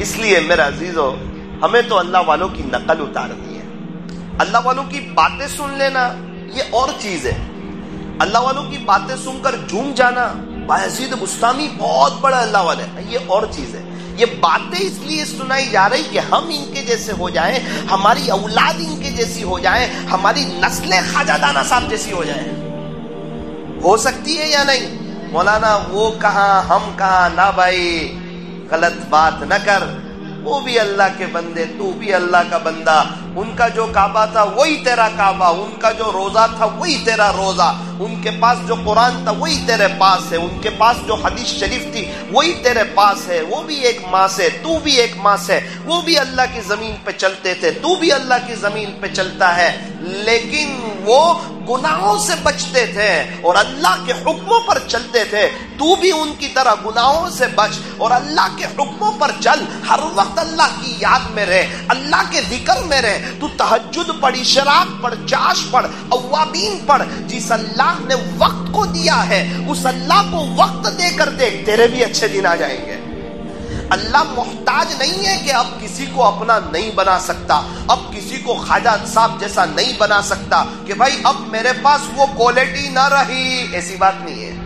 इसलिए मेरा अजीजो, हमें तो अल्लाह वालों की नकल उतारनी है। अल्लाह वालों की बातें सुन लेना, ये और चीज़ है। अल्लाह वालों की बातें सुनकर झूम जाना बायजीद मुस्तामी बहुत बड़ा अल्लाह वाले ये और चीज़ है। ये बातें इसलिए सुनाई जा रही कि हम इनके जैसे हो जाएँ, हमारी औलाद इनके जैसी हो जाए, हमारी नस्लें खाजा दाना साहब जैसी हो जाए। हो सकती है या नहीं? मौलाना, वो कहा, हम कहा? ना भाई। गलत बात न कर। वो भी अल्लाह के बंदे, तू भी अल्लाह का बंदा। उनका जो काबा था, वही तेरा काबा। उनका जो रोजा था, वही तेरा रोजा। उनके पास जो कुरान था, वही तेरे पास है। उनके पास जो हदीस शरीफ थी, वही तेरे पास है। वो भी एक माँ से तू भी एक माँ से वो भी अल्लाह की ज़मीन पे चलते थे, तू भी अल्लाह की ज़मीन पे चलता है। लेकिन वो गुनाहों से बचते थे और अल्लाह के हुक्मों पर चलते थे, तू भी उनकी तरह गुनाहों से बच और अल्लाह के हुक्मों पर चल। हर वक्त अल्लाह की याद में रहे, अल्लाह के ज़िक्र में रहे। तू तहजुद पढ़ी शराब पढ़ चाश पढ़ अवाबीन पढ़। जिस अल्लाह ने वक्त को दिया है, उस अल्लाह को वक्त देकर देख, तेरे भी अच्छे दिन आ जाएँगे। अल्लाह मोहताज नहीं है कि अब किसी को अपना नहीं बना सकता, अब किसी को खाजा साहब जैसा नहीं बना सकता कि भाई अब मेरे पास वो क्वालिटी ना रही। ऐसी बात नहीं है।